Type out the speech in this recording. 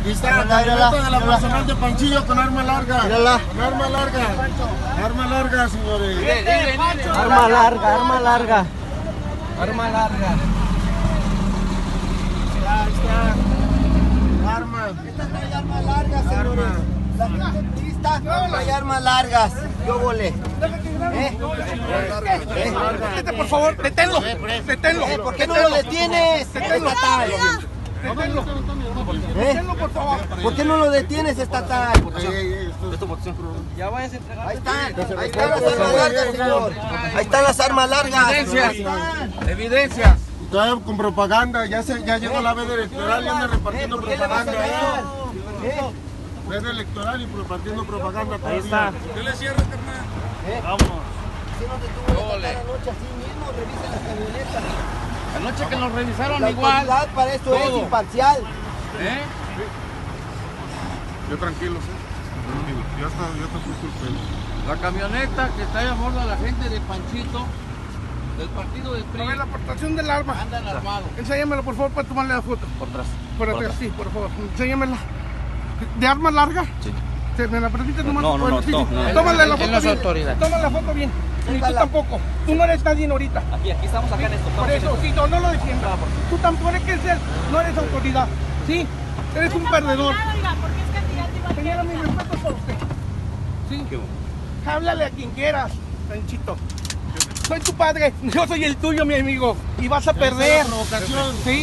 Aquí está, camioneta de la personal de Panchillo con arma larga. Mírala. Con arma larga. Arma larga, señores. Arma larga, arma larga. Arma larga. Ahí está. Arma. Estas trae armas largas, señores. Arma. Trae armas largas. Yo volé. ¿Eh? Detente, por favor, deténlo. Deténlo. ¿Eh? ¿Por qué no lo detienes? Deténlo. ¿Eh? Deténlo, por favor. ¿Por qué no lo detienes, estatal? Ey, ey, esto es- Ahí están, ahí están las armas largas, señor. Ahí están las armas largas. Ahí. Evidencias. Todavía con propaganda, ya se, ya llegó la veda electoral y anda ¿Eh? repartiendo ¿Por qué le a propaganda ahí. ¿Eh? Veda electoral y repartiendo propaganda todo el día. ¿Sí nos detuvo la noche así mismo? Revisen las camionetas. Anoche que nos revisaron La igual. autoridad para esto es imparcial. ¿Eh? Yo tranquilo, sí. Tranquilo. Ya está, ya está puesto el pelo. La camioneta que está a bordo de la gente de Panchito, del partido del PRI, A ver, la aportación del arma. andan armados. Enséñamela, por favor, para tomarle la foto. Por atrás. Por atrás, sí, por favor. Enséñamela. ¿De arma larga? Sí. ¿Me la permite tomar? No, no, no, sí, no, no. Tómale la Él foto no es bien. autoridad. Toma la foto bien. Ni tú tampoco. Tú no eres nadie ahorita. Aquí, aquí estamos acá en esto. Por eso, sí, no, no lo defiendas. Tú tampoco eres que ser, no eres autoridad. Sí, eres un perdedor. Señora, mi respeto por usted. Sí. Háblale a quien quieras, Panchito. Soy tu padre, yo soy el tuyo, mi amigo. Y vas a perder. Sí.